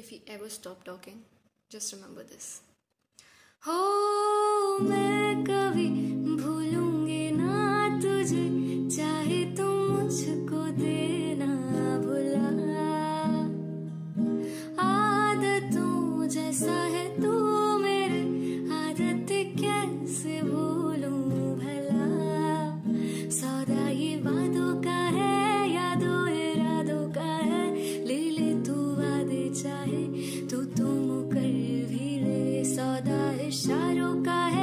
if he ever stopped talking, just remember this. हो मैं कभी भूलूँगी ना तुझे चाहे तुम मुझको देना भुला आदतों जैसा है तू मेरे आदत कैसे भूलूं इशारों का है